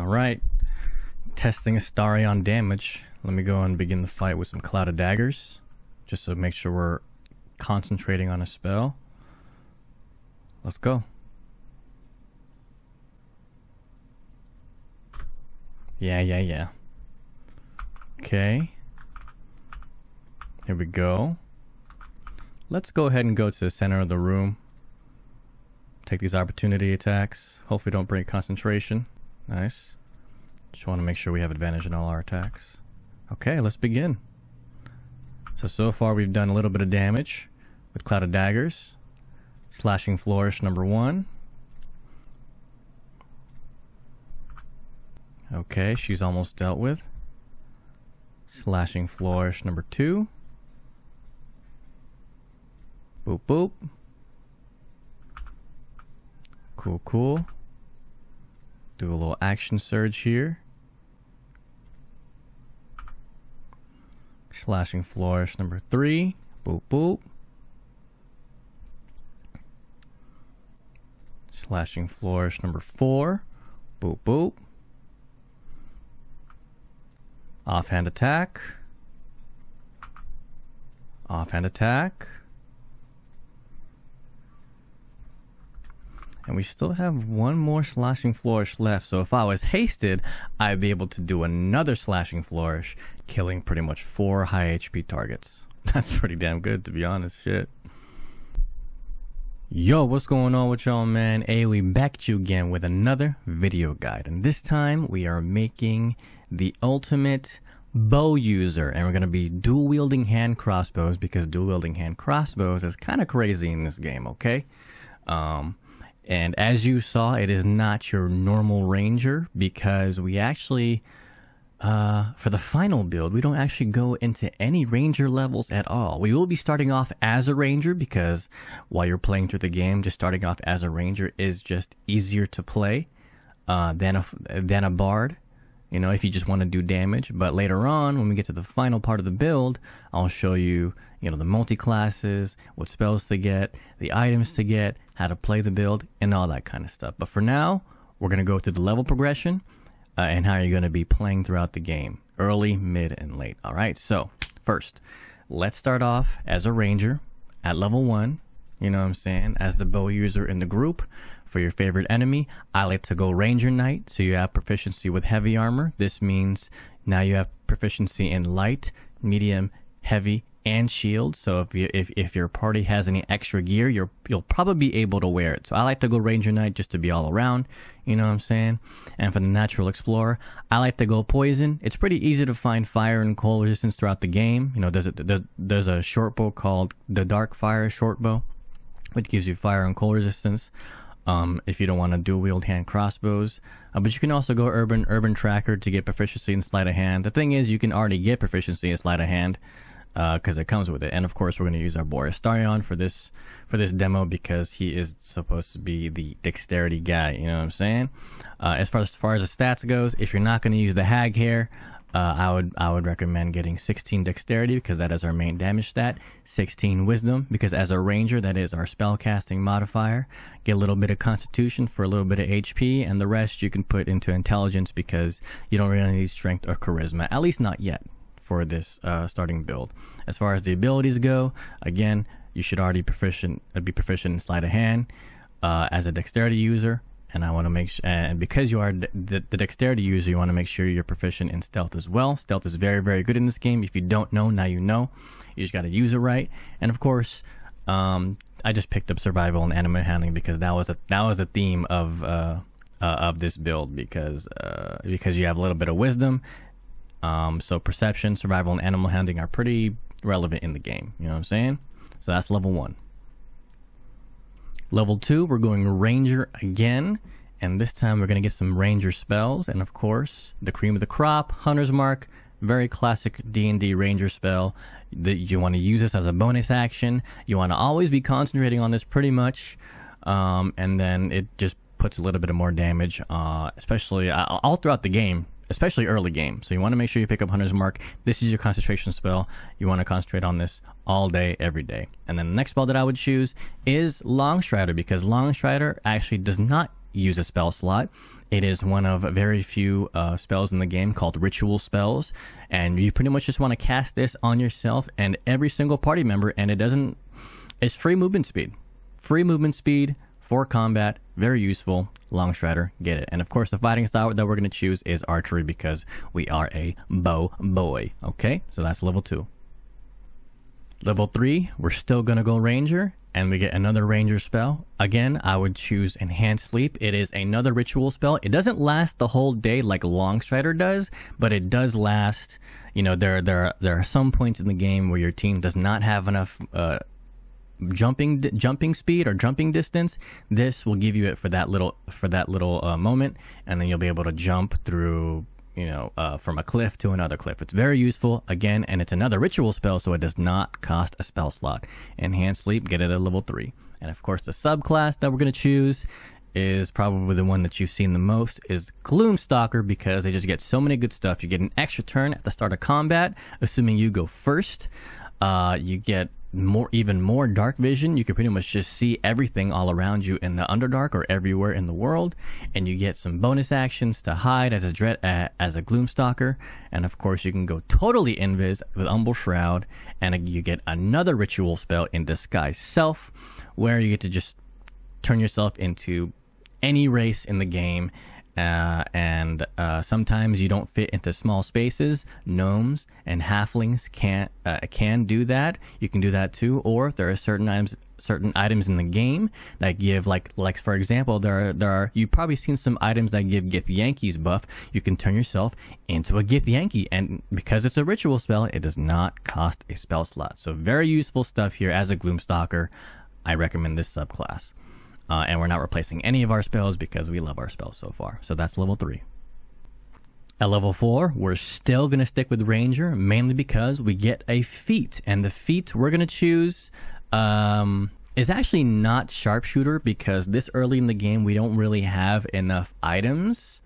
Alright. Testing Astarion damage. Let me go and begin the fight with some Cloud of Daggers. Just to make sure we're concentrating on a spell. Let's go. Yeah, yeah, yeah. Okay. Here we go. Let's go ahead and go to the center of the room. Take these opportunity attacks. Hopefully don't break concentration. Nice. Just want to make sure we have advantage in all our attacks. Okay, let's begin. So, so far we've done a little bit of damage with Cloud of Daggers. Slashing Flourish number one. Okay, she's almost dealt with. Slashing Flourish number two. Boop boop. Cool, cool. Do a little action surge here. Slashing Flourish number three. Boop boop. Slashing Flourish number four. Boop boop. Offhand attack. Offhand attack. And we still have one more slashing flourish left. So if I was hasted, I'd be able to do another slashing flourish, killing pretty much four high HP targets. That's pretty damn good, to be honest. Shit. Yo, what's going on with y'all, man? Hey, we back at you again with another video guide. And this time we are making the ultimate bow user. And we're going to be dual wielding hand crossbows because dual wielding hand crossbows is kind of crazy in this game, okay? Um, and as you saw, it is not your normal ranger because we actually, uh, for the final build, we don't actually go into any ranger levels at all. We will be starting off as a ranger because while you're playing through the game, just starting off as a ranger is just easier to play uh, than a than a bard you know, if you just want to do damage. But later on, when we get to the final part of the build, I'll show you, you know, the multi-classes, what spells to get, the items to get, how to play the build, and all that kind of stuff. But for now, we're going to go through the level progression uh, and how you're going to be playing throughout the game, early, mid, and late. All right, so first, let's start off as a ranger at level 1, you know what I'm saying, as the bow user in the group for your favorite enemy. I like to go Ranger Knight, so you have proficiency with heavy armor. This means now you have proficiency in light, medium, heavy, and shield. So if you if, if your party has any extra gear, you're you'll probably be able to wear it. So I like to go Ranger Knight just to be all around. You know what I'm saying? And for the Natural Explorer, I like to go Poison. It's pretty easy to find fire and cold resistance throughout the game. You know, there's a, there's, there's a short bow called the Dark Fire short bow, which gives you fire and cold resistance um, if you don't want to dual wield hand crossbows. Uh, but you can also go urban urban tracker to get proficiency in sleight of hand. The thing is, you can already get proficiency in sleight of hand because uh, it comes with it. And of course, we're going to use our boy Astarion for this for this demo because he is supposed to be the dexterity guy. You know what I'm saying? Uh, as far as, far as the stats goes, if you're not going to use the hag hair, uh, I would I would recommend getting 16 dexterity because that is our main damage stat. 16 wisdom because as a ranger that is our spell casting modifier. Get a little bit of constitution for a little bit of HP, and the rest you can put into intelligence because you don't really need strength or charisma. At least not yet for this uh, starting build. As far as the abilities go, again you should already proficient uh, be proficient in sleight of hand. Uh, as a dexterity user, and I want to make and because you are the, the, dexterity user, you want to make sure you're proficient in stealth as well. Stealth is very, very good in this game. If you don't know, now you know. You just got to use it right. And of course, um, I just picked up survival and animal handling because that was a that was the theme of uh, uh, of this build because uh, because you have a little bit of wisdom. Um, so perception, survival, and animal handling are pretty relevant in the game. You know what I'm saying? So that's level one. Level 2, we're going Ranger again. And this time we're going to get some Ranger spells. And of course, the cream of the crop, Hunter's Mark, very classic D&D Ranger spell. That you want to use this as a bonus action. You want to always be concentrating on this pretty much. Um, and then it just puts a little bit of more damage, uh, especially uh, all throughout the game especially early game. So you want to make sure you pick up Hunter's Mark. This is your concentration spell. You want to concentrate on this all day, every day. And then the next spell that I would choose is Long Strider because Long Strider actually does not use a spell slot. It is one of very few uh, spells in the game called ritual spells, and you pretty much just want to cast this on yourself and every single party member, and it doesn't. It's free movement speed, free movement speed for combat, very useful. Long Strider, get it. And of course, the fighting style that we're going to choose is archery because we are a bow boy. Okay, so that's level two. Level three, we're still going to go Ranger, and we get another Ranger spell. Again, I would choose Enhance Leap. It is another ritual spell. It doesn't last the whole day like Long Strider does, but it does last. You know, there there there are some points in the game where your team does not have enough. Uh, jumping jumping speed or jumping distance this will give you it for that little for that little uh, moment and then you'll be able to jump through you know, uh, from a cliff to another cliff. It's very useful, again, and it's another ritual spell, so it does not cost a spell slot. Enhance Leap, get it at level 3. And of course, the subclass that we're going to choose is probably the one that you've seen the most is Gloomstalker because they just get so many good stuff. You get an extra turn at the start of combat, assuming you go first. Uh, you get more even more dark vision. You can pretty much just see everything all around you in the underdark or everywhere in the world. And you get some bonus actions to hide as a dread uh, as a gloomstalker and of course you can go totally invis with Umbral Shroud. And you get another ritual spell in disguise self where you get to just turn yourself into any race in the game uh, and uh, sometimes you don't fit into small spaces. Gnomes and halflings can uh, can do that. You can do that too. Or there are certain items certain items in the game that give like like for example there are there are you've probably seen some items that give Githyanki's buff. You can turn yourself into a Githyanki, and because it's a ritual spell, it does not cost a spell slot. So very useful stuff here as a Gloomstalker. I recommend this subclass. Uh, and we're not replacing any of our spells because we love our spells so far. So that's level 3. At level 4, we're still going to stick with Ranger, mainly because we get a feat. And the feat we're going to choose um, is actually not Sharpshooter because this early in the game we don't really have enough items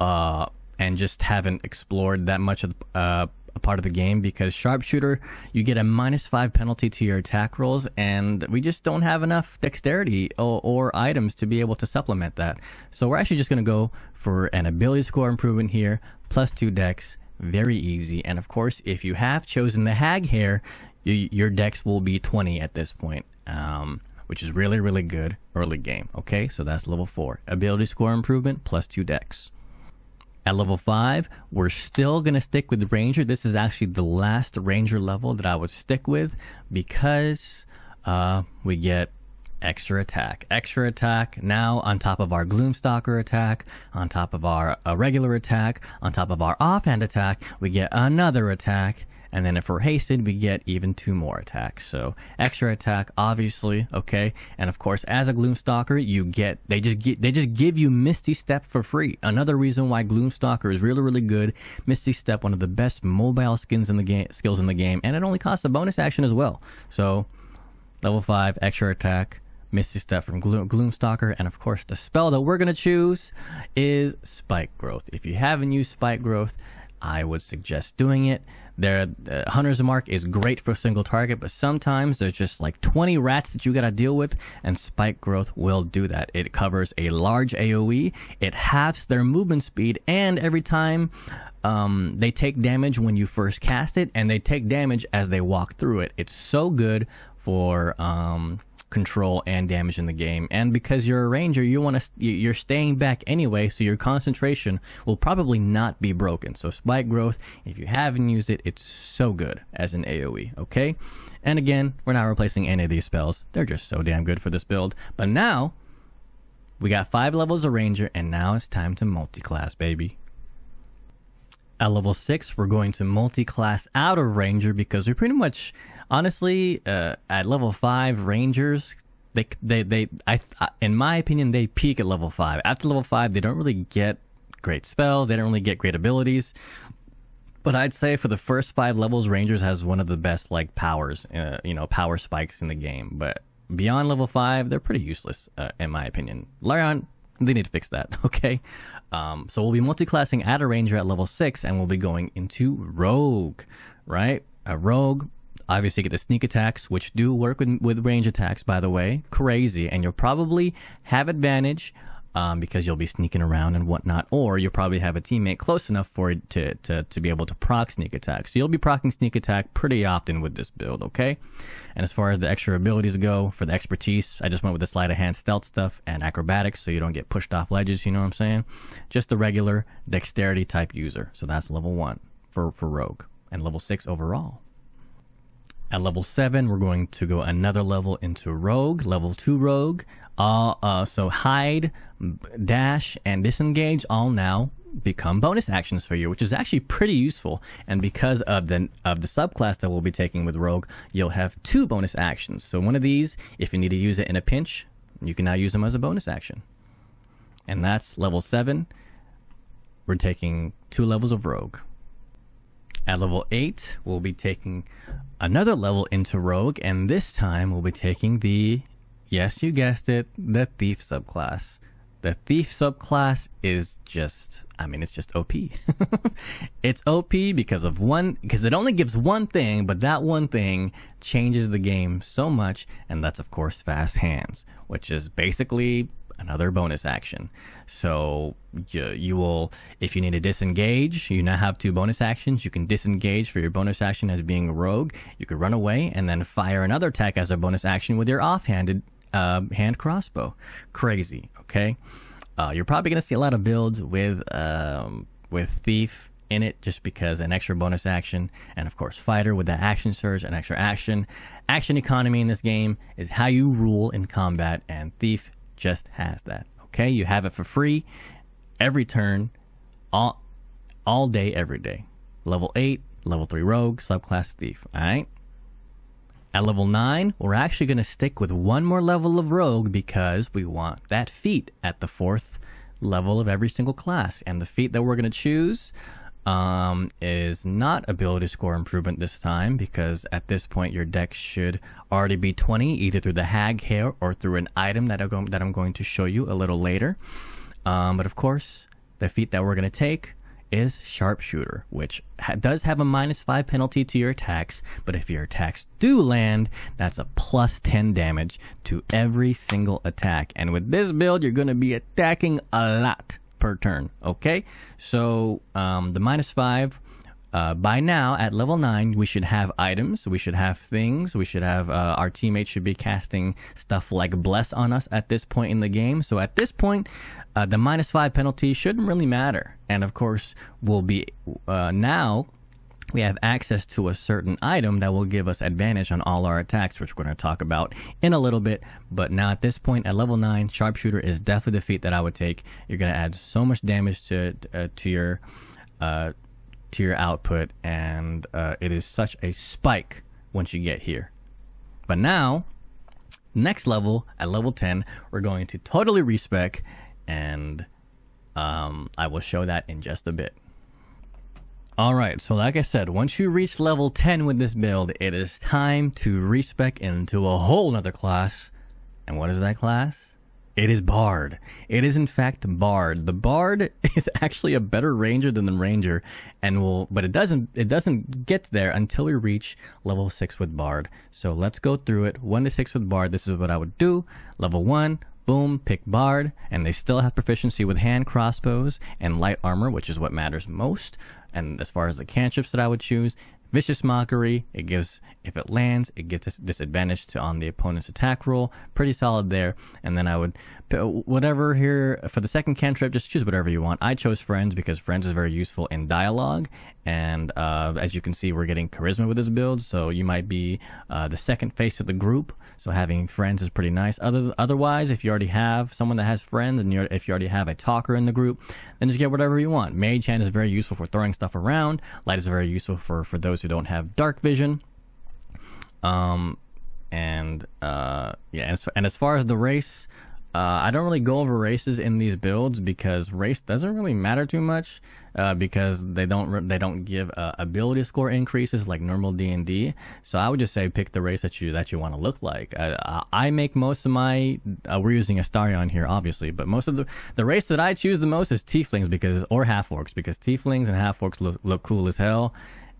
uh, and just haven't explored that much of uh, a part of the game because sharpshooter you get a minus five penalty to your attack rolls and we just don't have enough dexterity or, or items to be able to supplement that. So we're actually just going to go for an ability score improvement here plus two dex very easy. And of course if you have chosen the hag hair you, your dex will be 20 at this point um, which is really really good early game okay? So that's level 4 ability score improvement plus 2 dex at level 5, we're still going to stick with Ranger. This is actually the last Ranger level that I would stick with because uh, we get extra attack. Extra attack now on top of our Gloomstalker attack, on top of our uh, regular attack, on top of our offhand attack, we get another attack and then if we're hasted, we get even two more attacks. So extra attack, obviously, okay. And of course, as a Gloomstalker, you get they just get they just give you Misty Step for free. Another reason why Gloomstalker is really really good. Misty Step, one of the best mobile skins in the game, skills in the game, and it only costs a bonus action as well. So level five, extra attack. Misty Step from Gloom, Gloomstalker, and of course, the spell that we're to choose is Spike Growth. If you haven't used Spike Growth, I would suggest doing it. There, uh, Hunter's Mark is great for single target, but sometimes there's just like 20 rats that you gotta deal with, and Spike Growth will do that. It covers a large AoE, it halves their movement speed, and every time um, they take damage when you first cast it, and they take damage as they walk through it. It's so good for um, control and damage in the game. And because you're a ranger, you want to you're staying back anyway, so your concentration will probably not be broken. So spike growth, if you haven't used it, it's so good as an AoE. Okay, and again, we're not replacing any of these spells. They're just so damn good for this build. But now we got five levels of ranger, and now it's time to multi-class, baby. At level 6, we're going to multi-class out of Ranger because we pretty much honestly, uh, at level five, Rangers they they they I in my opinion they peak at level five. After level five, they don't really get great spells. They don't really get great abilities. But I'd say for the first five levels, Rangers has one of the best like powers, uh, you know, power spikes in the game. But beyond level five, they're pretty useless uh, in my opinion. Larian, they need to fix that. Okay, um, so we'll be multi-classing at a Ranger at level six, and we'll be going into Rogue, right? A Rogue Obviously, get the sneak attacks, which do work with, with range attacks, by the way. Crazy. And you'll probably have advantage um, because you'll be sneaking around and whatnot, or you'll probably have a teammate close enough for it to, to, to be able to proc sneak attack. So you'll be procking sneak attack pretty often with this build, okay? And as far as the extra abilities go, for the expertise, I just went with the sleight of hand stealth stuff and acrobatics so you don't get pushed off ledges, you know what I'm saying? Just a regular dexterity type user. So that's level one for, for Rogue and level six overall. At level 7, we're going to go another level into Rogue, level 2 Rogue. Uh, uh, so hide, dash, and disengage all now become bonus actions for you, which is actually pretty useful. And because of the of the subclass that we'll be taking with Rogue, you'll have two bonus actions. So one of these, if you need to use it in a pinch, you can now use them as a bonus action. And that's level 7. We're taking two levels of Rogue. At level 8, we'll be taking another level into Rogue, and this time we'll be taking the, yes, you guessed it, the Thief subclass. The Thief subclass is just, I mean, it's just OP. it's OP because of one, because it only gives one thing, but that one thing changes the game so much, and that's, of course, Fast Hands, which is basically another bonus action. So you, you will, if you need to disengage, you now have two bonus actions. You can disengage for your bonus action as being a rogue. You could run away and then fire another attack as a bonus action with your offhanded uh, hand crossbow. Crazy, okay? Uh, you're probably going to see a lot of builds with um, with thief in it just because an extra bonus action and of course fighter with that action surge and extra action action economy in this game is how you rule in combat and thief just has that. Okay, you have it for free every turn, all all day, every day. Level eight, level three rogue, subclass thief. All right. At level 9, we're actually going to stick with one more level of rogue because we want that feat at the fourth level of every single class. And the feat that we're going to choose um, is not ability score improvement this time because at this point your dex should already be 20 either through the hag hair or through an item that, I'm, that I'm going to show you a little later. Um, but of course, the feat that we're going to take is sharpshooter, which ha- does have a minus 5 penalty to your attacks, but if your attacks do land, that's a plus 10 damage to every single attack. And with this build, you're going to be attacking a lot per turn. Okay, so um, the minus five. Uh, by now, at level 9, we should have items, we should have things, we should have, uh, our teammates should be casting stuff like Bless on us at this point in the game. So at this point, uh, the minus 5 penalty shouldn't really matter. And of course, we'll be, uh, now, we have access to a certain item that will give us advantage on all our attacks, which we're going to talk about in a little bit. But now at this point, at level 9, Sharpshooter is definitely the feat that I would take. You're going to add so much damage to, uh, to your... Uh, to your output, and uh, it is such a spike once you get here. But now, next level at level 10, we're going to totally respec, and um, I will show that in just a bit. Alright, so like I said, once you reach level 10 with this build, it is time to respec into a whole nother class. And what is that class? It is Bard. It is in fact Bard. The Bard is actually a better ranger than the ranger, and will but it doesn't it doesn't get there until we reach level six with Bard. So let's go through it. One to six with Bard. This is what I would do. Level one, boom, pick Bard, and they still have proficiency with hand crossbows and light armor, which is what matters most. And as far as the cantrips that I would choose, Vicious Mockery, it gives, if it lands, it gets a disadvantage to on the opponent's attack roll. Pretty solid there. And then I would, whatever here, for the second cantrip, just choose whatever you want. I chose Friends because Friends is very useful in dialogue. And uh, as you can see, we're getting Charisma with this build, so you might be uh, the second face of the group. So having Friends is pretty nice. Other, otherwise, if you already have someone that has Friends, and if you already have a talker in the group, then just get whatever you want. Mage Hand is very useful for throwing stuff around. Light is very useful for, for those who don't have dark vision. Um, and uh, yeah, and and as far as the race, uh, I don't really go over races in these builds because race doesn't really matter too much uh, because they don't they don't give uh, ability score increases like normal D and D. So I would just say pick the race that you that you want to look like. I, I make most of my uh, we're using Astarion here obviously, but most of the the race that I choose the most is Tieflings because or half orcs because Tieflings and half orcs look look cool as hell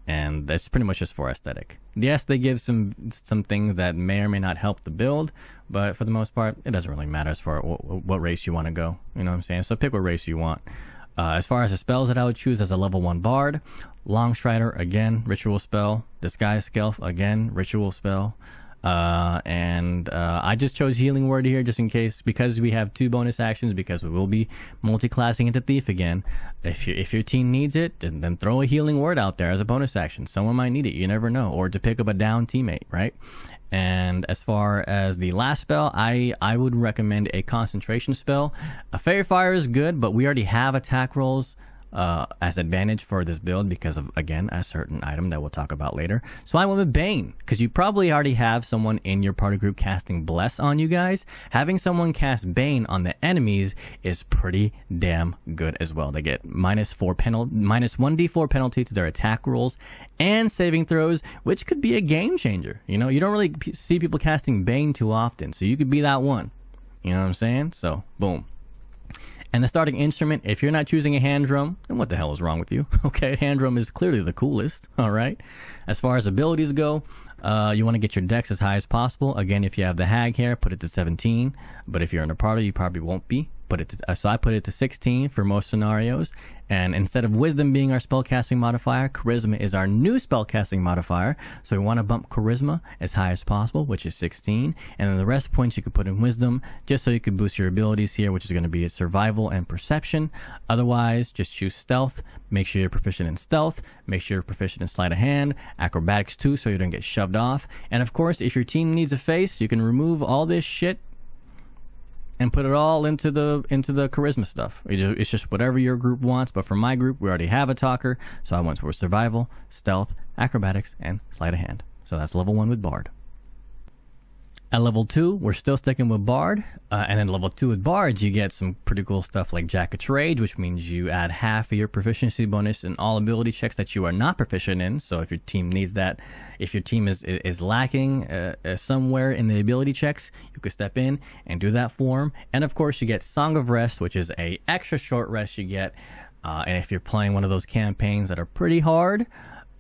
and that's pretty much just for aesthetic. Yes, they give some some things that may or may not help the build, but for the most part, it doesn't really matter as far what, what race you want to go. You know what I'm saying? So pick what race you want. Uh, as far as the spells that I would choose as a level one bard, Longstrider again, ritual spell. Disguise Self again, ritual spell. Uh, and uh, I just chose Healing Word here just in case because we have two bonus actions because we will be multi-classing into Thief again. If you, if your team needs it, then throw a Healing Word out there as a bonus action. Someone might need it. You never know, or to pick up a down teammate, right? And as far as the last spell, I, I would recommend a concentration spell. A Faerie Fire is good, but we already have attack rolls uh, as advantage for this build because of again a certain item that we'll talk about later. So I went with Bane because you probably already have someone in your party group casting Bless on you guys. Having someone cast Bane on the enemies is pretty damn good as well. They get minus four penalty, minus one d4 penalty to their attack rolls and saving throws, which could be a game changer. You know, you don't really see people casting Bane too often, so you could be that one. You know what I'm saying? So boom. And the starting instrument, if you're not choosing a hand drum, then what the hell is wrong with you? Okay, hand drum is clearly the coolest, all right? As far as abilities go, uh, you want to get your dex as high as possible. Again, if you have the hag hair, put it to 17. But if you're in a party, you probably won't be put it to, uh, so I put it to 16 for most scenarios. And instead of wisdom being our spellcasting modifier, charisma is our new spellcasting modifier. So we want to bump charisma as high as possible, which is 16. And then the rest points you could put in wisdom, just so you can boost your abilities here, which is going to be survival and perception. Otherwise, just choose stealth. Make sure you're proficient in stealth. Make sure you're proficient in sleight of hand, acrobatics too, so you don't get shoved off. And of course, if your team needs a face, you can remove all this shit and put it all into the into the charisma stuff. It's just whatever your group wants. But for my group, we already have a talker, so I went for survival, stealth, acrobatics, and sleight of hand. So that's level one with Bard. At level 2, we're still sticking with Bard. Uh, and then level 2 with Bards, you get some pretty cool stuff like Jack of Trades, which means you add half of your proficiency bonus in all ability checks that you are not proficient in. So if your team needs that, if your team is, is lacking uh, uh, somewhere in the ability checks, you could step in and do that for them. And of course, you get Song of Rest, which is a extra short rest you get. Uh, and if you're playing one of those campaigns that are pretty hard,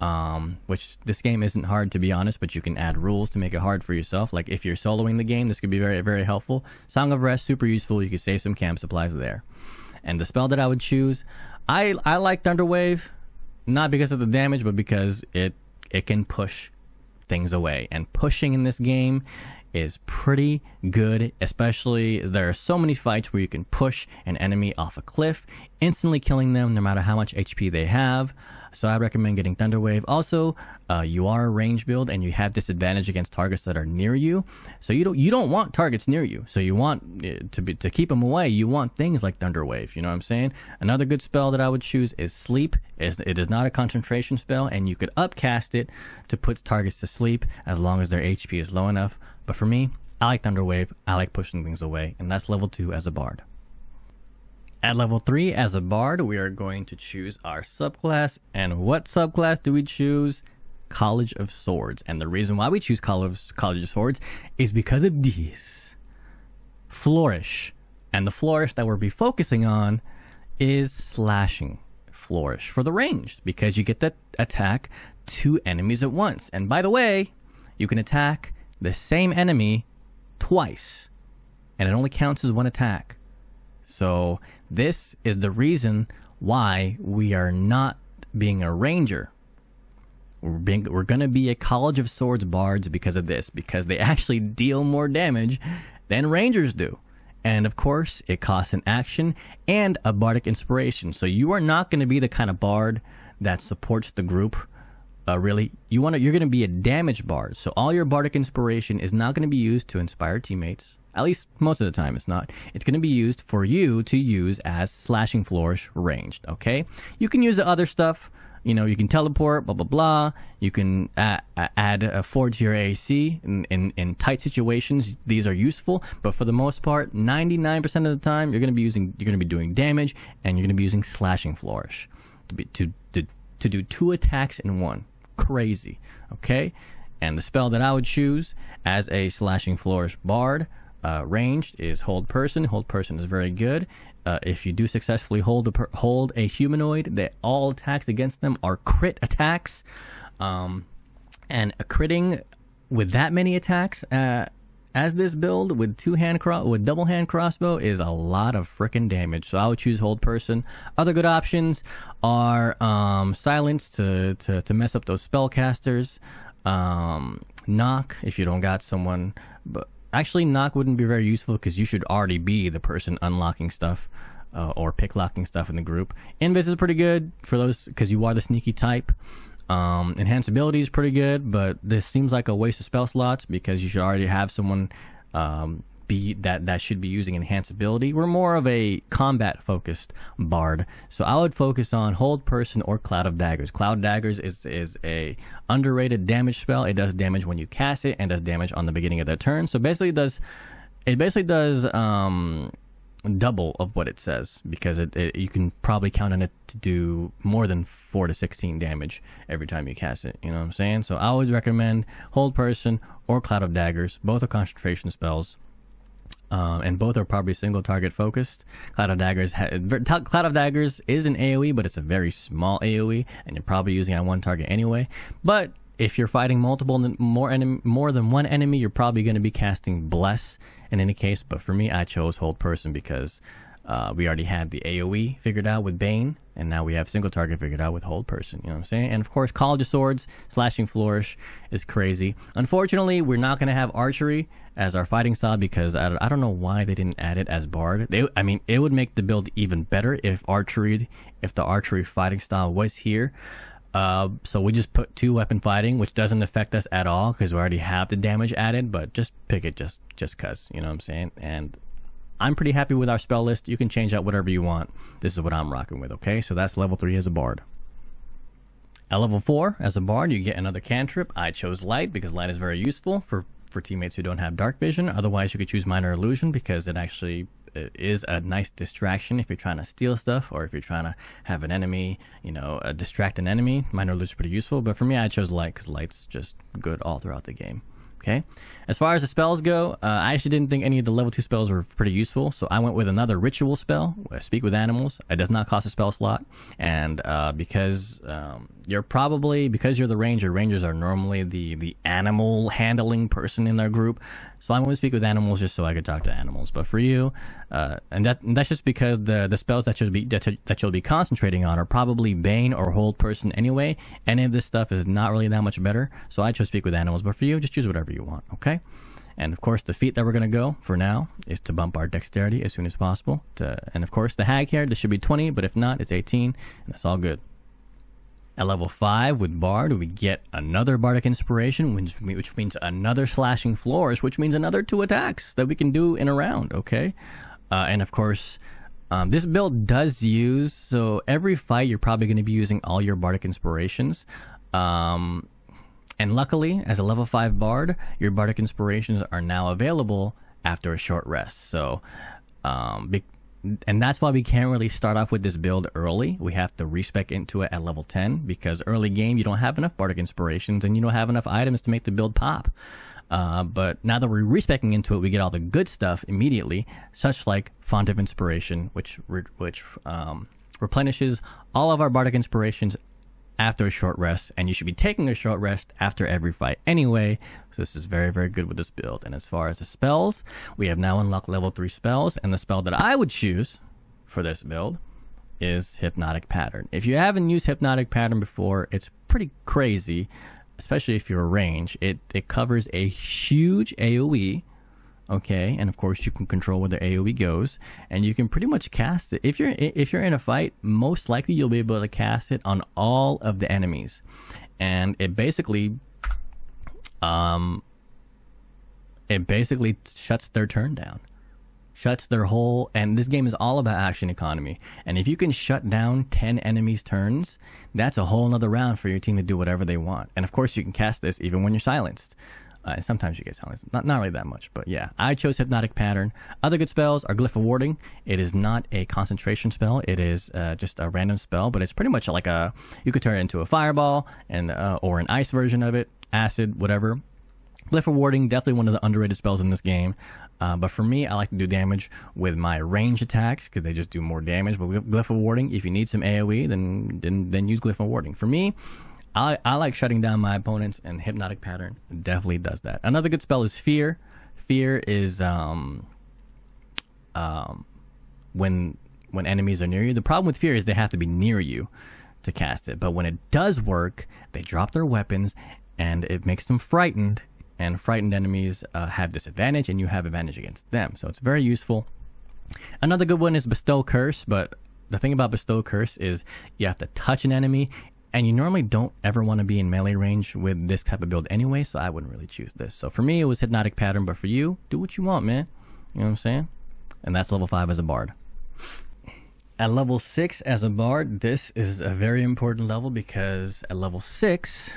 um, which this game isn't hard to be honest, but you can add rules to make it hard for yourself. Like if you're soloing the game, this could be very, very helpful. Song of Rest, super useful. You could save some camp supplies there. And the spell that I would choose, I I like Thunderwave, not because of the damage, but because it it can push things away. And pushing in this game is pretty good, especially there are so many fights where you can push an enemy off a cliff, instantly killing them no matter how much HP they have. So I recommend getting Thunderwave. Also, uh, you are a range build and you have disadvantage against targets that are near you. So you don't you don't want targets near you. So you want uh, to be to keep them away. You want things like Thunderwave. You know what I'm saying? Another good spell that I would choose is Sleep. It is not a concentration spell, and you could upcast it to put targets to sleep as long as their HP is low enough. But for me, I like Thunderwave. I like pushing things away, and that's level two as a bard. At level 3, as a bard, we are going to choose our subclass. And what subclass do we choose? College of Swords. And the reason why we choose College, of Swords is because of this. Flourish. And the flourish that we'll be focusing on is slashing flourish for the ranged because you get to attack two enemies at once. And by the way, you can attack the same enemy twice. And it only counts as one attack. So this is the reason why we are not being a ranger. We're being we're gonna be a College of Swords bards because of this, because they actually deal more damage than rangers do. And of course, it costs an action and a bardic inspiration. So you are not going to be the kind of bard that supports the group. Uh, really, you want to. You're going to be a damage bard. So all your bardic inspiration is not going to be used to inspire teammates. At least most of the time it's not. It's going to be used for you to use as slashing flourish ranged, okay? You can use the other stuff. You know, you can teleport, blah, blah, blah. You can add, add a forward to your AC in, in, in tight situations. These are useful, but for the most part, 99% of the time, you're going to be using, you're going to be doing damage and you're going to be using slashing flourish to, be, to, to, to do two attacks in one. Crazy, okay? And the spell that I would choose as a slashing flourish bard uh, ranged is hold person. Hold person is very good. uh, if you do successfully hold a hold a humanoid, that all attacks against them are crit attacks. Um, and a critting with that many attacks uh, as this build with two hand cro- with double hand crossbow is a lot of freaking damage. So I would choose hold person. Other good options are um, silence to, to to mess up those spellcasters. Um, knock if you don't got someone, but actually knock wouldn't be very useful because you should already be the person unlocking stuff. Uh, or pick locking stuff in the group. Invis is pretty good for those because you are the sneaky type. Um, Enhance Ability is pretty good, but this seems like a waste of spell slots because you should already have someone um, be that that should be using Enhance Ability. We're more of a combat focused bard, so I would focus on hold person or cloud of daggers. Cloud daggers is is a underrated damage spell. It does damage when you cast it and does damage on the beginning of the turn. So basically, it does it basically does um, double of what it says because it, it, you can probably count on it to do more than 4 to 16 damage every time you cast it you know what i'm saying so i would recommend hold person or cloud of daggers both are concentration spells um, and both are probably single target focused. Cloud of Daggers, ha- Cloud of Daggers is an AOE, but it's a very small AOE, and you're probably using it on one target anyway. But if you're fighting multiple more enemy, more than one enemy, you're probably going to be casting bless in any case. But for me, I chose hold person because uh, we already had the AOE figured out with Bane, and now we have single target figured out with hold person. You know what I'm saying? And of course, College of Swords, slashing flourish is crazy. Unfortunately, we're not going to have archery as our fighting style because I, I don't know why they didn't add it as bard. They, I mean, it would make the build even better if archery, if the archery fighting style was here. Uh, so we just put two weapon fighting, which doesn't affect us at all because we already have the damage added. But just pick it just just cause you know what I'm saying. And I'm pretty happy with our spell list. You can change out whatever you want. This is what I'm rocking with. Okay, so that's level three as a bard. At level four as a bard, you get another cantrip. I chose light because light is very useful for for teammates who don't have dark vision. Otherwise, you could choose minor illusion because it actually is a nice distraction if you're trying to steal stuff or if you're trying to have an enemy, you know, uh, distract an enemy. Minor illusion is pretty useful, but for me, I chose light because light's just good all throughout the game. Okay. As far as the spells go, uh, I actually didn't think any of the level 2 spells were pretty useful, so I went with another ritual spell, Speak with Animals. It does not cost a spell slot, and uh, because um, you're probably, because you're the ranger, rangers are normally the, the animal handling person in their group, so I'm going to speak with animals just so I could talk to animals. But for you, uh, and that and that's just because the the spells that you'll be that, that you'll be concentrating on are probably Bane or Hold Person anyway. Any of this stuff is not really that much better. So I chose speak with animals. But for you, just choose whatever you want. Okay. And of course, the feat that we're going to go for now is to bump our dexterity as soon as possible. To, and of course, the hag here, this should be 20, but if not, it's 18, and that's all good. At level 5 with Bard, we get another Bardic Inspiration, which, which means another Slashing Flourish, which means another two attacks that we can do in a round, okay? Uh, and of course, um, this build does use, so every fight you're probably going to be using all your Bardic Inspirations. Um, and luckily, as a level 5 Bard, your Bardic Inspirations are now available after a short rest. So, um, be- and that's why we can't really start off with this build early. We have to respec into it at level 10 because early game you don't have enough Bardic Inspirations and you don't have enough items to make the build pop. Uh, but now that we're respecing into it, we get all the good stuff immediately, such like Font of Inspiration, which re- which um, replenishes all of our Bardic Inspirations after a short rest, and you should be taking a short rest after every fight anyway. So this is very, very good with this build. And as far as the spells, we have now unlocked level 3 spells, and the spell that I would choose for this build is Hypnotic Pattern. If you haven't used Hypnotic Pattern before, it's pretty crazy, especially if you're a range. It, it covers a huge AoE, okay? And of course you can control where the aoe goes. And you can pretty much cast it. If you're if you're in a fight most likely you'll be able to cast it on all of the enemies. And it basically um it basically shuts their turn down shuts their whole and this game is all about action economy and if you can shut down 10 enemies turns that's a whole nother round for your team to do whatever they want and of course you can cast this even when you're silenced uh, sometimes you get silenced. Not, not really that much, but yeah. I chose Hypnotic Pattern. Other good spells are Glyph of Warding. It is not a concentration spell. It is uh, just a random spell, but it's pretty much like a... You could turn it into a fireball and uh, or an ice version of it, acid, whatever. Glyph of Warding, definitely one of the underrated spells in this game. Uh, but for me, I like to do damage with my range attacks because they just do more damage. But Glyph Warding, if you need some AoE, then then, then use Glyph Warding. For me, I, I like shutting down my opponents, and Hypnotic Pattern definitely does that. Another good spell is Fear. Fear is um, um, when when enemies are near you. The problem with Fear is they have to be near you to cast it. But when it does work, they drop their weapons, and it makes them frightened. And frightened enemies uh, have disadvantage, and you have advantage against them. So it's very useful. Another good one is Bestow Curse, but the thing about Bestow Curse is you have to touch an enemy and you normally don't ever want to be in melee range with this type of build anyway, so I wouldn't really choose this. So for me, it was Hypnotic Pattern, but for you, do what you want, man. You know what I'm saying? And that's level 5 as a bard. At level 6 as a bard, this is a very important level because at level 6,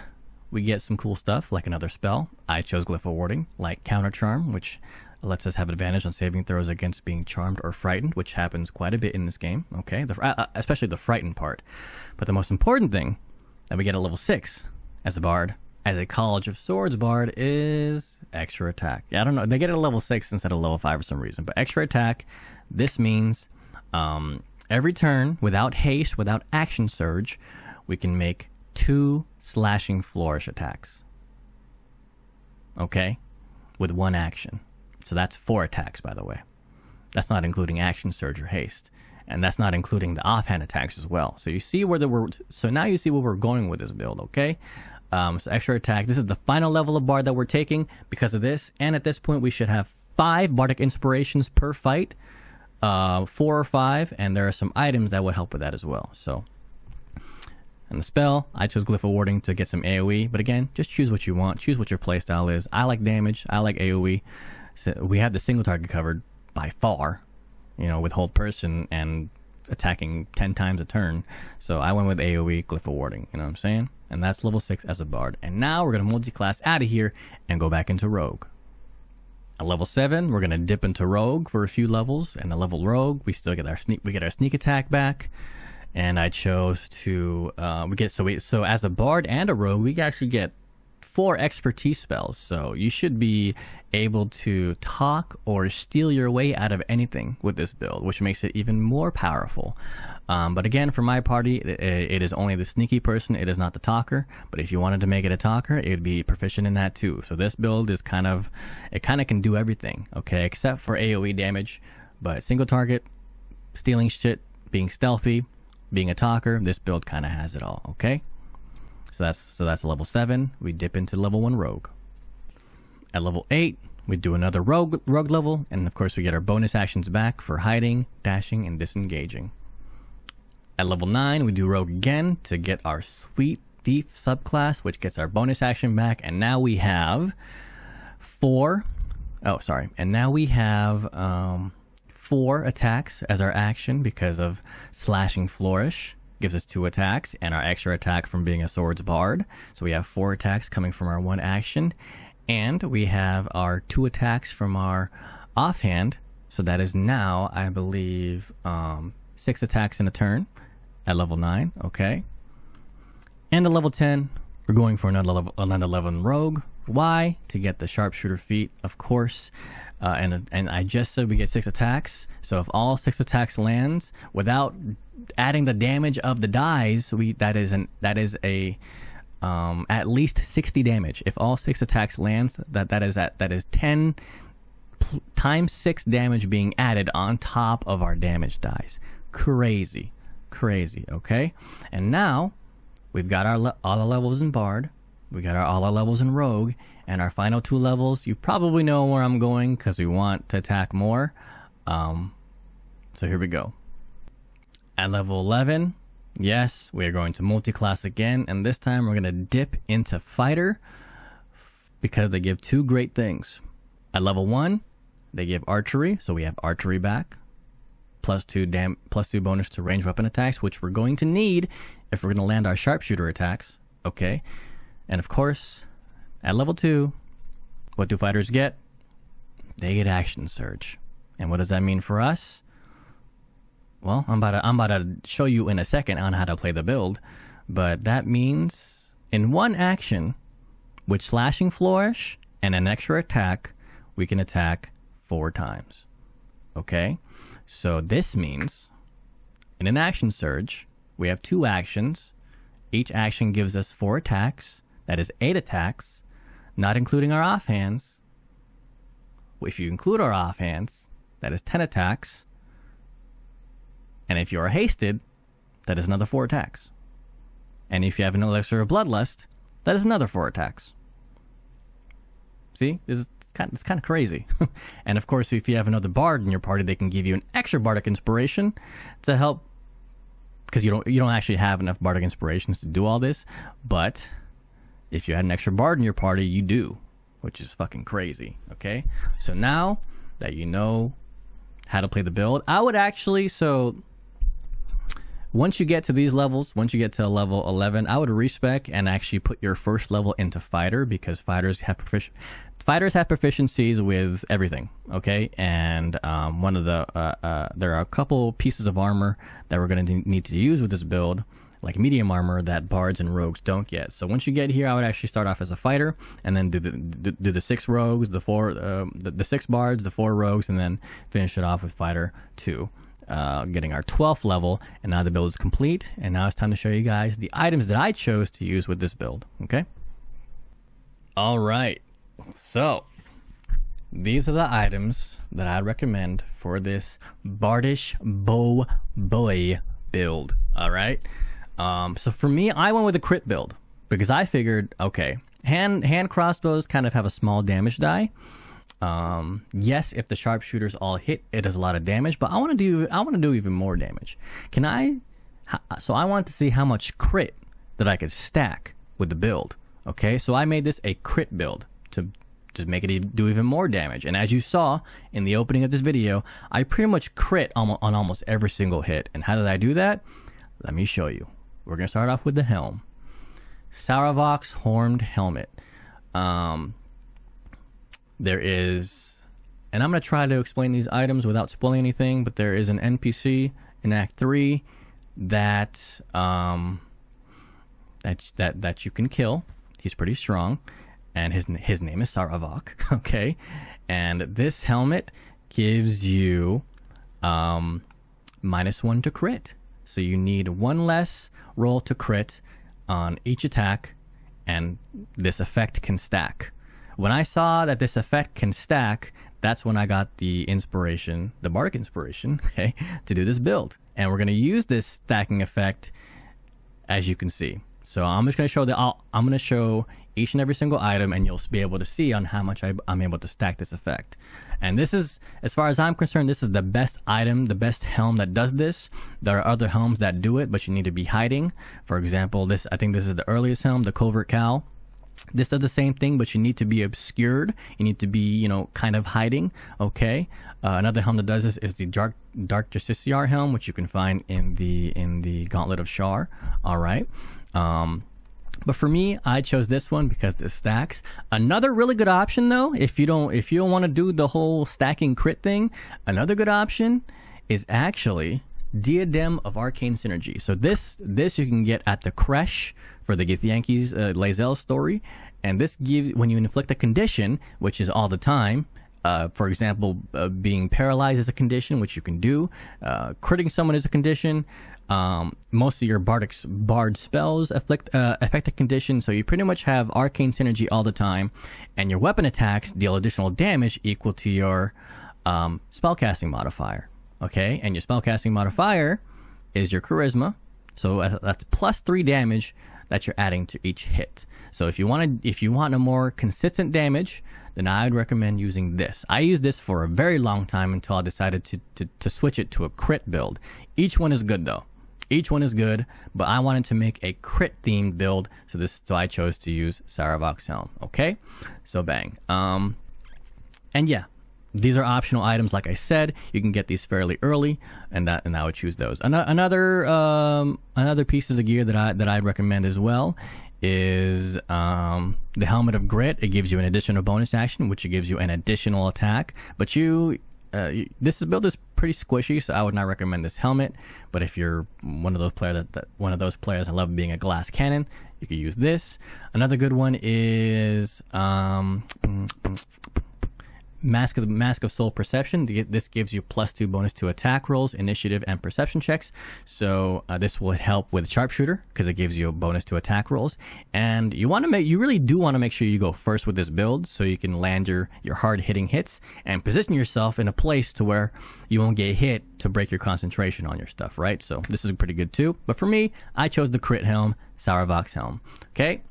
we get some cool stuff like another spell. I chose Glyph Warding, like Counter Charm, which lets us have advantage on saving throws against being charmed or frightened, which happens quite a bit in this game. Okay, the, uh, especially the frightened part. But the most important thing that we get at level six as a bard, as a College of Swords bard, is extra attack. Yeah, I don't know. They get it at level six instead of level five for some reason. But extra attack. This means um, every turn, without haste, without action surge, we can make two slashing flourish attacks. Okay, with one action. So that's four attacks, by the way. That's not including action surge or haste. And that's not including the offhand attacks as well. So you see where the we're so now you see where we're going with this build, okay? Um, so extra attack. This is the final level of bard that we're taking because of this. And at this point, we should have five bardic inspirations per fight, uh, four or five, and there are some items that will help with that as well. So, and the spell, I chose Glyph of Warding to get some AOE. But again, just choose what you want. Choose what your playstyle is. I like damage. I like AOE we had the single target covered by far, you know, with hold person and attacking 10 times a turn. So I went with AoE Glyph of Warding, you know what I'm saying? And that's level 6 as a bard. And now we're going to multi-class out of here and go back into rogue. At level 7, we're going to dip into rogue for a few levels. And the level rogue, we still get our sneak we get our sneak attack back. And I chose to uh, we get so we so as a bard and a rogue, we actually get four expertise spells, so you should be able to talk or steal your way out of anything with this build, which makes it even more powerful. Um, but again, for my party, it, it is only the sneaky person, it is not the talker. But if you wanted to make it a talker, it would be proficient in that too. So this build is kind of, it kind of can do everything, okay, except for AoE damage. But single target, stealing shit, being stealthy, being a talker, this build kind of has it all, okay? So that's so that's level seven. We dip into level one rogue. At level eight, we do another rogue rogue level, and of course we get our bonus actions back for hiding, dashing, and disengaging. At level nine, we do rogue again to get our sweet thief subclass, which gets our bonus action back, and now we have four. Oh, sorry, and now we have um, four attacks as our action because of slashing flourish gives us two attacks and our extra attack from being a swords bard. So we have four attacks coming from our one action. And we have our two attacks from our offhand. So that is now, I believe, um, six attacks in a turn at level 9. Okay. And at level 10, we're going for another level, another level rogue. Why? To get the sharpshooter feat, of course. Uh, and and I just said we get six attacks. So if all six attacks lands without adding the damage of the dies, we that is an that is a um, at least sixty damage. If all six attacks lands, that that is at that is ten times six damage being added on top of our damage dies. Crazy, crazy. Okay, and now we've got our all the levels in Bard. We got our all our levels in Rogue, and our final two levels. You probably know where I'm going because we want to attack more. Um, so here we go. At level 11, yes, we are going to multi-class again, and this time we're going to dip into Fighter because they give two great things. At level 1, they give Archery, so we have Archery back, plus two dam plus two bonus to range weapon attacks, which we're going to need if we're going to land our sharpshooter attacks. Okay, and of course, at level two, what do fighters get? They get action surge. And what does that mean for us? Well, I'm about to, I'm about to show you in a second on how to play the build, but that means in one action, with slashing flourish and an extra attack, we can attack four times. Okay? So this means in an action surge, we have two actions. Each action gives us four attacks. That is eight attacks, not including our offhands. If you include our offhands, that is 10 attacks. And if you are hasted, that is another four attacks. And if you have an elixir of bloodlust, that is another four attacks. See, it's kind of, it's kind of crazy. and of course, if you have another bard in your party, they can give you an extra bardic inspiration to help because you don't you don't actually have enough bardic inspirations to do all this. But if you had an extra bard in your party, you do, which is fucking crazy. Okay, so now that you know how to play the build, I would actually so once you get to these levels, once you get to level 11, I would respec and actually put your first level into fighter because fighters have profic- fighters have proficiencies with everything. Okay, and um, one of the uh, uh, there are a couple pieces of armor that we're going to need to use with this build. Like medium armor that bards and rogues don't get. So once you get here, I would actually start off as a fighter, and then do the do, do the six rogues, the four, uh, the, the six bards, the four rogues, and then finish it off with fighter two uh, getting our 12th level, and now the build is complete. And now it's time to show you guys the items that I chose to use with this build. Okay. All right. So these are the items that I recommend for this Bardish Bow Boy build. All right. Um, so for me, I went with a crit build because I figured, okay, hand hand crossbows kind of have a small damage die. Um, yes, if the sharpshooters all hit, it does a lot of damage, but I want to do I want to do even more damage. Can I? So I wanted to see how much crit that I could stack with the build. Okay, so I made this a crit build to just make it do even more damage. And as you saw in the opening of this video, I pretty much crit on almost every single hit. And how did I do that? Let me show you. We're gonna start off with the helm. Sarevok's horned helmet. Um, there is, and I'm going to try to explain these items without spoiling anything, but there is an NPC in Act 3 that, um, that, that, that you can kill. He's pretty strong, and his, his name is Sarevok, okay? And this helmet gives you um, minus one to crit. So you need one less roll to crit on each attack, and this effect can stack. When I saw that this effect can stack, that's when I got the inspiration, the bardic inspiration, okay, to do this build. And we're going to use this stacking effect as you can see. So I'm just going to show the i am going to show each and every single item and you'll be able to see on how much I, I'm able to stack this effect. And this is, as far as I'm concerned, this is the best item, the best helm that does this. There are other helms that do it, but you need to be hiding. For example, this, I think this is the earliest helm, the Covert Cowl. This does the same thing, but you need to be obscured. You need to be, you know, kind of hiding. Okay. Uh, another helm that does this is the Dark Dark Justiciar helm, which you can find in the in the Gauntlet of Shar. All right. Um, but for me, I chose this one because it stacks. Another really good option, though, if you don't if you don't want to do the whole stacking crit thing, another good option is actually Diadem of Arcane Synergy. So this this you can get at the Creche for the Githyanki's uh, Lae'zel story, and this gives when you inflict a condition, which is all the time. Uh, for example, uh, being paralyzed is a condition, which you can do. Uh, critting someone is a condition. Um, most of your bardic bard spells afflict uh, affect a condition, so you pretty much have arcane synergy all the time, and your weapon attacks deal additional damage equal to your um, spellcasting modifier. Okay, and your spellcasting modifier is your charisma, so that's plus three damage that you're adding to each hit. So if you want to, if you want a more consistent damage, then I'd recommend using this. I used this for a very long time until I decided to, to, to switch it to a crit build. Each one is good though. Each one is good, but I wanted to make a crit themed build, so this so I chose to use Sarevok's Helm. Okay, so bang. Um, and yeah, these are optional items. Like I said, you can get these fairly early, and that and I would choose those. Another um, another pieces of gear that I that I'd recommend as well is um, the helmet of grit. It gives you an additional bonus action, which gives you an additional attack. But you, uh, you this build is pretty squishy, so I would not recommend this helmet. But if you're one of those players that, that one of those players that love being a glass cannon, you could use this. Another good one is um, Mask of Mask of Soul Perception. This gives you plus two bonus to attack rolls, initiative, and perception checks. So uh, this will help with sharpshooter because it gives you a bonus to attack rolls. And you want to make you really do want to make sure you go first with this build so you can land your your hard hitting hits and position yourself in a place to where you won't get hit to break your concentration on your stuff. Right. So this is pretty good too. But for me, I chose the crit helm, Sarevok's helm. Okay.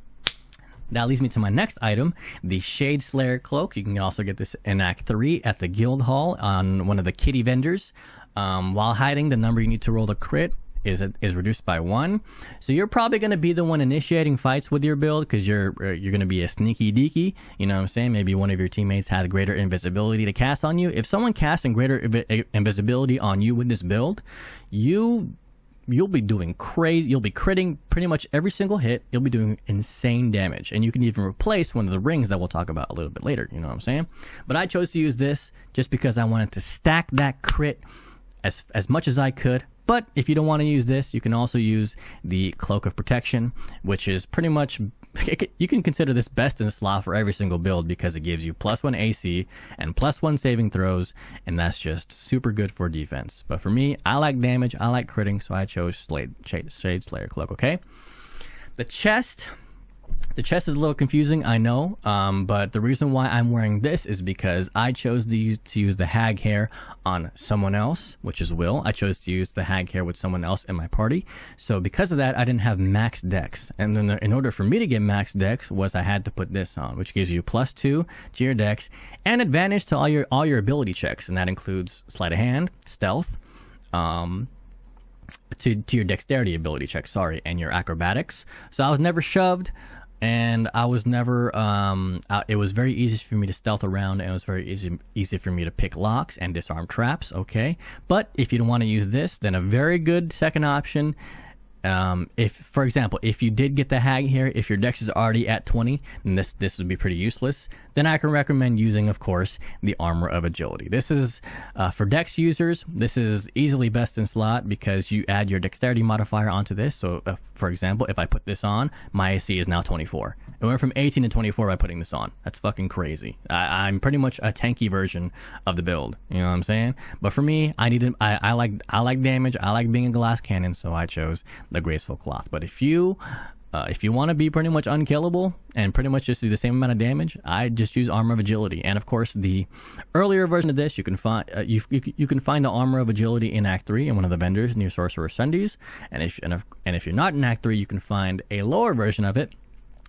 That leads me to my next item, the Shade Slayer Cloak. You can also get this in Act 3 at the Guild Hall on one of the kitty vendors. Um, while hiding, the number you need to roll to crit is is reduced by one. So you're probably going to be the one initiating fights with your build because you're uh, you're going to be a sneaky deaky. You know what I'm saying? Maybe one of your teammates has greater invisibility to cast on you. If someone casts in greater inv- invisibility on you with this build, you you'll be doing crazy. You'll be critting pretty much every single hit. You'll be doing insane damage, and you can even replace one of the rings that we'll talk about a little bit later. You know what I'm saying? But I chose to use this just because I wanted to stack that crit as as much as I could but if you don't want to use this, you can also use the Cloak of Protection, which is pretty much you can consider this best in slot for every single build because it gives you plus one AC and plus one saving throws, and that's just super good for defense. But for me, I like damage, I like critting, so I chose Slade, Shade, Slayer Cloak. Okay, the chest the chest is a little confusing, I know, um, but the reason why I'm wearing this is because I chose to use, to use the hag hair on someone else, which is Will. I chose to use the hag hair with someone else in my party. So because of that, I didn't have max dex. And then in order for me to get max dex was I had to put this on, which gives you plus two to your dex and advantage to all your all your ability checks, and that includes sleight of hand, stealth, um, to, to your dexterity ability check, sorry, and your acrobatics. So I was never shoved and I was never. Um, it was very easy for me to stealth around, and it was very easy easy for me to pick locks and disarm traps. Okay, but if you don't want to use this, then a very good second option um, if, for example, if you did get the hag here, if your dex is already at 20, then this, this would be pretty useless. Then I can recommend using, of course, the Armor of Agility. This is, uh, for dex users, this is easily best in slot because you add your dexterity modifier onto this. So, uh, for example, if I put this on, my AC is now 24. It went from 18 to 24 by putting this on. That's fucking crazy. I, am pretty much a tanky version of the build. You know what I'm saying? But for me, I needed, I, I like, I like damage. I like being a glass cannon, so I chose the graceful cloth. But if you uh, if you want to be pretty much unkillable and pretty much just do the same amount of damage, I just use armor of agility. And of course, the earlier version of this, you can find uh, you, you, you can find the armor of agility in Act Three in one of the vendors near Sorcerous Sundries. And if and if, and if you're not in Act Three, you can find a lower version of it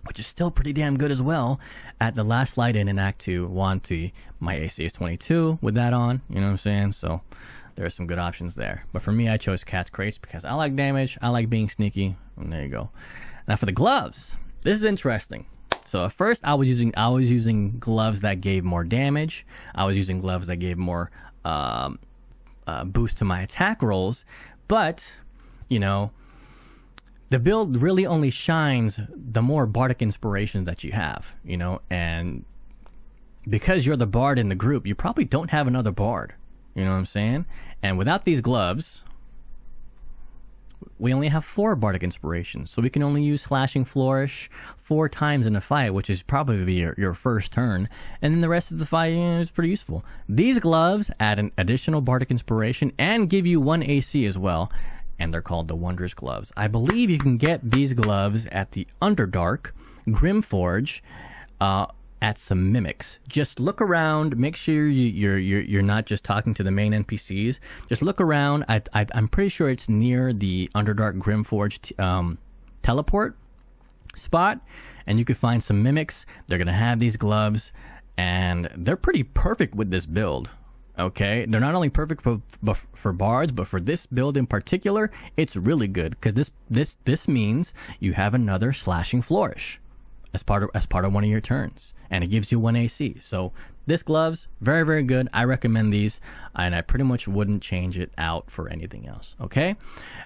which is still pretty damn good as well. At the Last Light Inn in Act 2, 1 to my AC is 22 with that on, you know what I'm saying? So there are some good options there. But for me, I chose Cat's Crates because I like damage, I like being sneaky, and there you go. Now for the gloves, this is interesting. So at first, I was using I was using gloves that gave more damage. I was using gloves that gave more um, uh, boost to my attack rolls, but you know the build really only shines the more bardic inspirations that you have, you know, and because you're the bard in the group, you probably don't have another bard. You know what I'm saying? And without these gloves, we only have four bardic inspirations, so we can only use slashing flourish four times in a fight, which is probably your, your first turn, and then the rest of the fight you know, is pretty useful. These gloves add an additional bardic inspiration and give you one AC as well, and they're called the Wondrous Gloves. I believe you can get these gloves at the Underdark, Grimforge, uh, at some mimics. Just look around. Make sure you, you're you're you're not just talking to the main NPCs. Just look around. I, I am pretty sure it's near the Underdark Grimforge t- um, teleport spot, and you can find some mimics. They're gonna have these gloves, and they're pretty perfect with this build. Okay, they're not only perfect for, for bards, but for this build in particular, it's really good because this this this means you have another slashing flourish as part of as part of one of your turns, and it gives you one AC. So this gloves very very good. I recommend these, and I pretty much wouldn't change it out for anything else. Okay,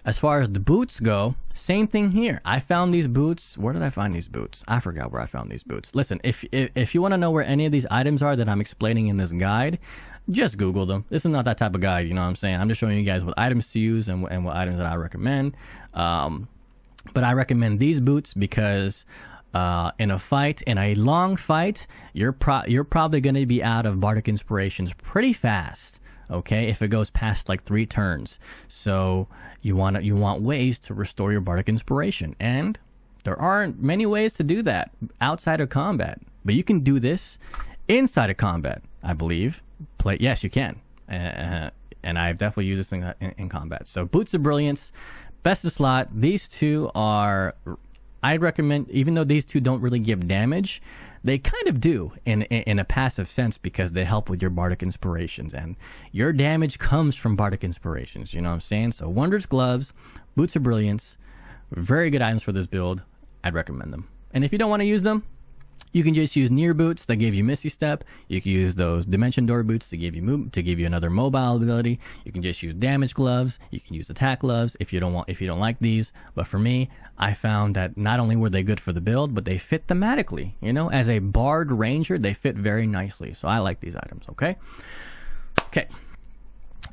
as far as the boots go, same thing here. I found these boots. Where did I find these boots? I forgot where I found these boots. Listen, if if, if you want to know where any of these items are that I'm explaining in this guide just Google them. This is not that type of guide, you know what I'm saying? I'm just showing you guys what items to use and, and what items that I recommend. Um, but I recommend these boots because uh, in a fight, in a long fight, you're pro- you're probably going to be out of bardic inspirations pretty fast. Okay, if it goes past like three turns, so you want you want ways to restore your bardic inspiration, and there aren't many ways to do that outside of combat. But you can do this inside of combat, I believe. Play yes, you can, uh, and I've definitely used this in, in, in combat. So boots of brilliance, best of slot. These two are I'd recommend, even though these two don't really give damage, they kind of do in, in, in a passive sense because they help with your bardic inspirations, and your damage comes from bardic inspirations. You know what I'm saying? So Wondrous gloves, boots of brilliance, very good items for this build. I'd recommend them. And if you don't want to use them, you can just use near boots that give you Misty Step. You can use those Dimension Door boots to give you move, to give you another mobile ability. You can just use damage gloves. You can use attack gloves if you don't want if you don't like these. But for me, I found that not only were they good for the build, but they fit thematically. You know, as a Bard Ranger, they fit very nicely. So I like these items. Okay, okay,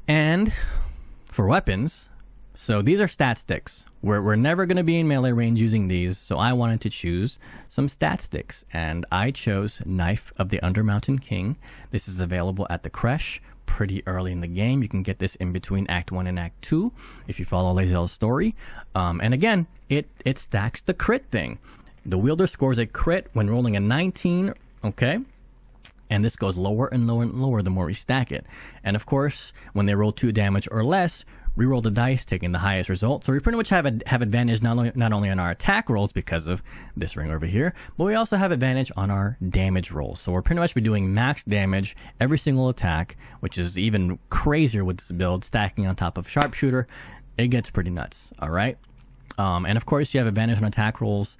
and for weapons, so these are stat sticks. We're, we're never going to be in melee range using these, so I wanted to choose some stat sticks. And I chose Knife of the Undermountain King. This is available at the Creche pretty early in the game. You can get this in between Act 1 and Act 2 if you follow Lae'zel's story. Um, and again, it, it stacks the crit thing. The wielder scores a crit when rolling a 19, okay? and this goes lower and lower and lower the more we stack it. And of course, when they roll two damage or less, reroll the dice, taking the highest result. So we pretty much have a, have advantage not only not only on our attack rolls because of this ring over here, but we also have advantage on our damage rolls. So we're pretty much be doing max damage every single attack, which is even crazier with this build, stacking on top of sharpshooter. It gets pretty nuts. All right. Um, and of course, you have advantage on attack rolls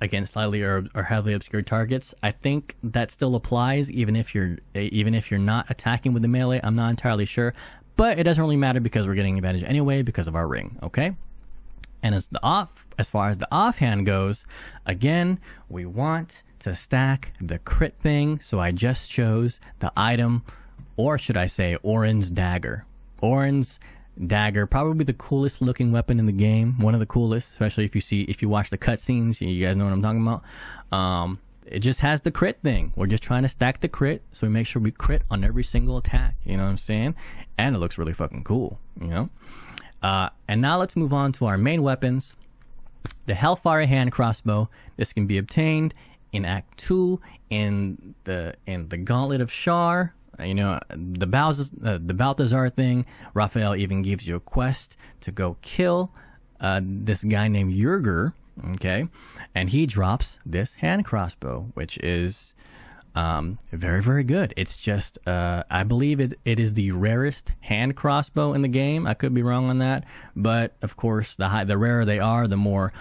against slightly or, or heavily obscured targets. I think that still applies even if you're even if you're not attacking with the melee. I'm not entirely sure, but it doesn't really matter because we're getting advantage anyway because of our ring, okay? And as the off as far as the offhand goes, again, we want to stack the crit thing, so I just chose the item, or should I say Orin's dagger. Orin's dagger, probably the coolest looking weapon in the game, one of the coolest, especially if you see if you watch the cutscenes, you guys know what I'm talking about. Um, it just has the crit thing. We're just trying to stack the crit, so we make sure we crit on every single attack. You know what I'm saying? And it looks really fucking cool. You know. Uh, and now let's move on to our main weapons. The Hellfire hand crossbow. This can be obtained in Act Two in the in the Gauntlet of Shar. You know the Balthazar, uh, the Balthazar thing. Raphael even gives you a quest to go kill uh, this guy named Yurgir Okay, and he drops this hand crossbow, which is um, very very good. It's just uh, I believe it it is the rarest hand crossbow in the game. I could be wrong on that, but of course the high, the rarer they are, the more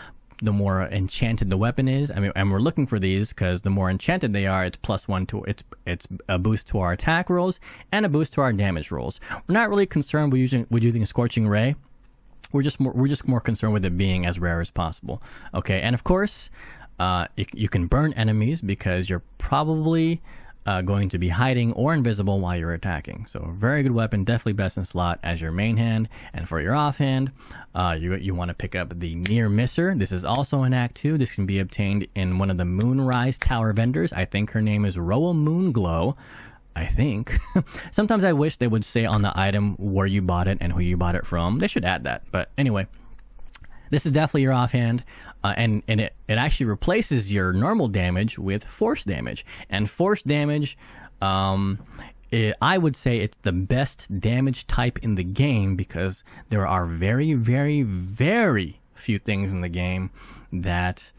the more enchanted the weapon is. I mean, and we're looking for these because the more enchanted they are, it's plus one to it's it's a boost to our attack rolls and a boost to our damage rolls. We're not really concerned with using with using scorching ray we're just more we're just more concerned with it being as rare as possible. Okay, and of course, uh, you, can burn enemies because you're probably uh, going to be hiding or invisible while you're attacking. So very good weapon, definitely best in slot as your main hand. And for your offhand, uh, you you want to pick up the Near Misser. This is also in Act Two. This can be obtained in one of the Moonrise Tower vendors. I think her name is Roah Moonglow. I think. Sometimes I wish they would say on the item where you bought it and who you bought it from. They should add that. But anyway, this is definitely your offhand, uh, and and it it actually replaces your normal damage with force damage. And force damage, um, it, I would say it's the best damage type in the game because there are very very very few things in the game that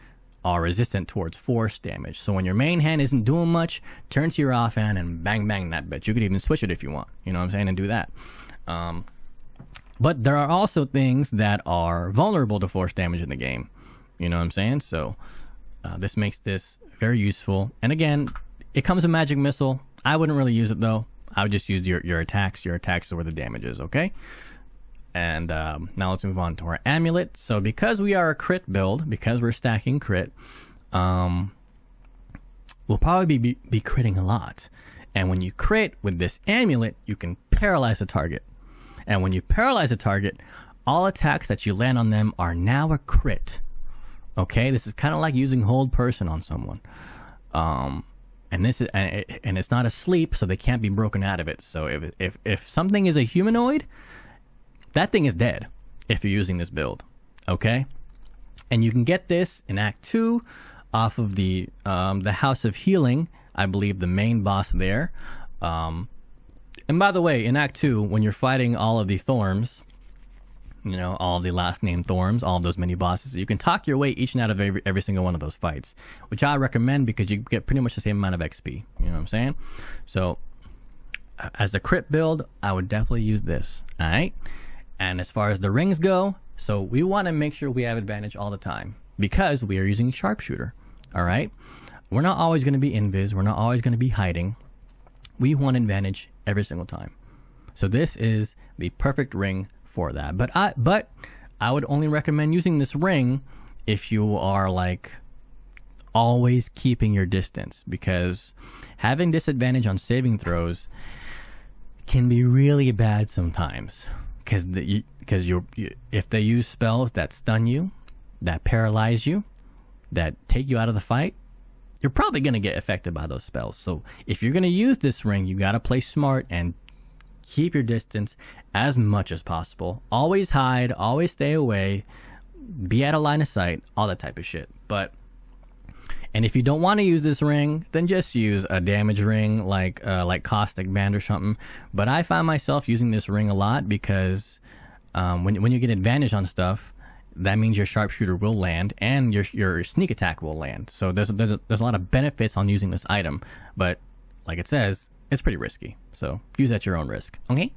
are resistant towards force damage. So when your main hand isn't doing much, turn to your offhand and bang bang that bitch. You could even switch it if you want. You know what I'm saying? And do that. Um, but there are also things that are vulnerable to force damage in the game. You know what I'm saying? So uh, this makes this very useful. And again, it comes with magic missile. I wouldn't really use it though. I would just use your, your attacks. Your attacks are where the damage is, okay? And um, now let's move on to our amulet. So because we are a crit build, because we're stacking crit, um, we'll probably be, be critting a lot. And when you crit with this amulet, you can paralyze a target. And when you paralyze a target, all attacks that you land on them are now a crit. Okay, this is kind of like using hold person on someone. Um, and this is and, and it's not asleep, so they can't be broken out of it. So if if if something is a humanoid, that thing is dead if you're using this build. Okay, and you can get this in Act Two off of the um, the House of Healing. I believe the main boss there. Um, and by the way, in Act Two, when you're fighting all of the Thorms, you know, all of the last name Thorms, all of those mini bosses. You can talk your way each and out of every, every single one of those fights, which I recommend because you get pretty much the same amount of XP. You know what I'm saying? So, as a crit build, I would definitely use this. All right. And as far as the rings go, so we want to make sure we have advantage all the time because we are using sharpshooter. All right. We're not always going to be invis. We're not always going to be hiding. We want advantage every single time. So this is the perfect ring for that. But I but I would only recommend using this ring if you are like always keeping your distance because having disadvantage on saving throws can be really bad sometimes because because you, you if they use spells that stun you that paralyze you that take you out of the fight you're probably going to get affected by those spells so if you're going to use this ring you got to play smart and keep your distance as much as possible. Always hide, always stay away, be out of line of sight, all that type of shit. But and if you don't want to use this ring, then just use a damage ring like uh, like caustic band or something. But I find myself using this ring a lot because um, when when you get advantage on stuff, that means your sharpshooter will land and your your sneak attack will land. So there's there's a, there's a lot of benefits on using this item. But like it says, it's pretty risky. So use at your own risk. Okay?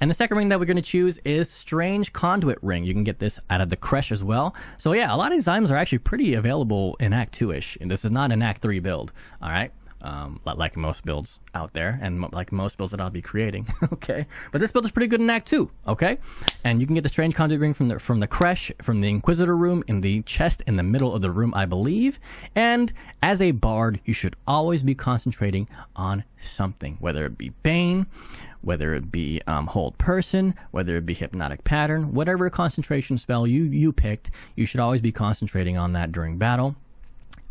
And the second ring that we're going to choose is Strange Conduit Ring. You can get this out of the Creche as well. So yeah, a lot of these items are actually pretty available in Act 2-ish. And this is not an Act 3 build. All right? Um, like most builds out there and like most builds that I'll be creating. okay, but this build is pretty good in Act Two. Okay, and you can get the Strange Conduit Ring from the from the Creche, from the Inquisitor room, in the chest in the middle of the room, I believe. And as a bard, you should always be concentrating on something, whether it be Bane, whether it be um, hold person, whether it be hypnotic pattern, whatever concentration spell you you picked, you should always be concentrating on that during battle.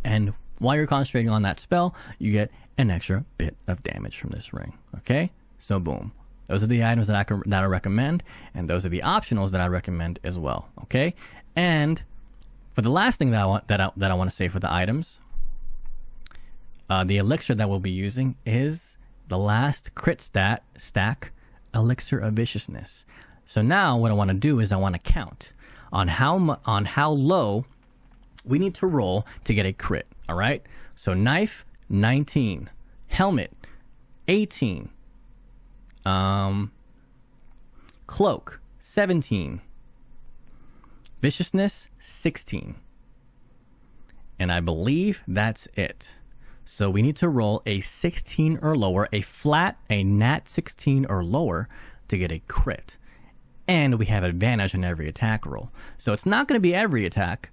And while you're concentrating on that spell, you get an extra bit of damage from this ring. Okay? So boom. Those are the items that I, can, that I recommend, and those are the optionals that I recommend as well. Okay? And for the last thing that I want that I, that I want to say for the items, uh, the elixir that we'll be using is the last crit stat stack, elixir of viciousness. So now what I want to do is I want to count on how on how low we need to roll to get a crit. All right. So knife, 19. Helmet, 18. Um, cloak, 17. Viciousness, 16. And I believe that's it. So we need to roll a 16 or lower, a flat, a nat 16 or lower to get a crit. And we have advantage on every attack roll. So it's not going to be every attack,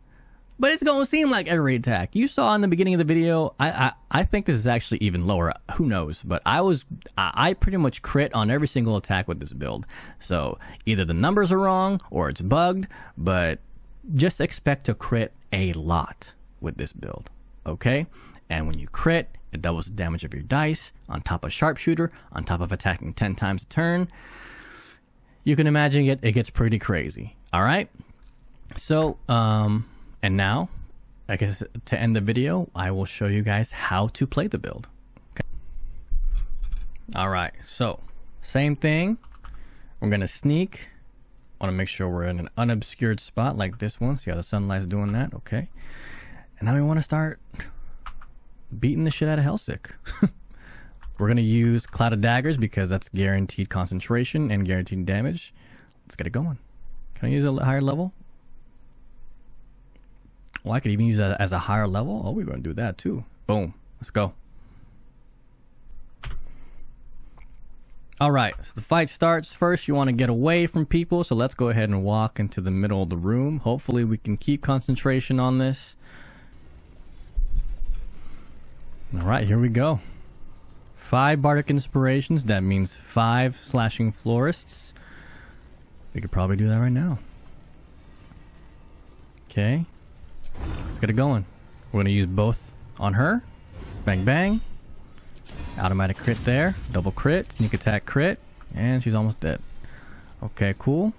but it's going to seem like every attack. You saw in the beginning of the video, I, I, I think this is actually even lower. Who knows? But I was, I, I pretty much crit on every single attack with this build. So either the numbers are wrong or it's bugged, but just expect to crit a lot with this build. Okay? And when you crit, it doubles the damage of your dice on top of sharpshooter, on top of attacking 10 times a turn. You can imagine it, it gets pretty crazy. All right? So, um, and now, I guess to end the video, I will show you guys how to play the build. Okay. All right, so same thing. We're gonna sneak. Want to make sure we're in an unobscured spot like this one. See how the sunlight's doing that? Okay. And now we want to start beating the shit out of Helsik. we're gonna use Cloud of Daggers because that's guaranteed concentration and guaranteed damage. Let's get it going. Can I use a higher level? Well, I could even use that as a higher level. Oh, we're going to do that too. Boom. Let's go. All right, so the fight starts. First, you want to get away from people, so let's go ahead and walk into the middle of the room. Hopefully, we can keep concentration on this. All right, here we go. Five Bardic Inspirations, that means five Slashing Flourishes. We could probably do that right now. Okay. Let's get it going. We're gonna use both on her. Bang bang. Automatic crit there. Double crit. Sneak attack crit. And she's almost dead. Okay, cool.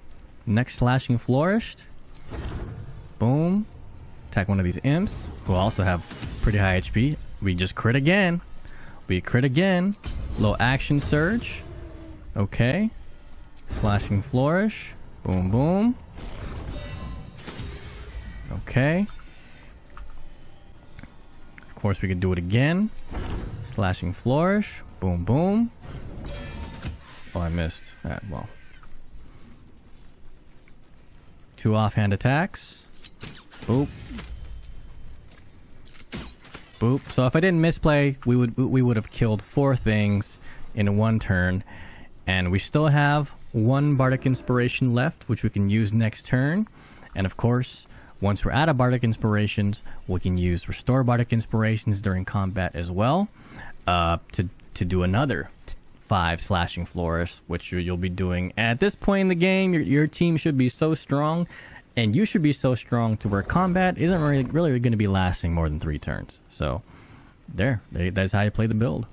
Next slashing flourished. Boom. Attack one of these imps, who also have pretty high HP. We just crit again. We crit again. Low action surge. Okay. Slashing flourish. Boom, boom. Okay. Course, we could do it again. Slashing flourish. Boom, boom. Oh, I missed that. Well. Two offhand attacks. Boop. Boop. So if I didn't misplay, we would we would have killed four things in one turn, and we still have one Bardic Inspiration left, which we can use next turn. And of course, once we're out of Bardic Inspirations, we can use Restore Bardic Inspirations during combat as well uh, to to do another five slashing flourish, which you'll be doing at this point in the game. Your your team should be so strong, and you should be so strong to where combat isn't really really going to be lasting more than three turns. So, there, that's how you play the build.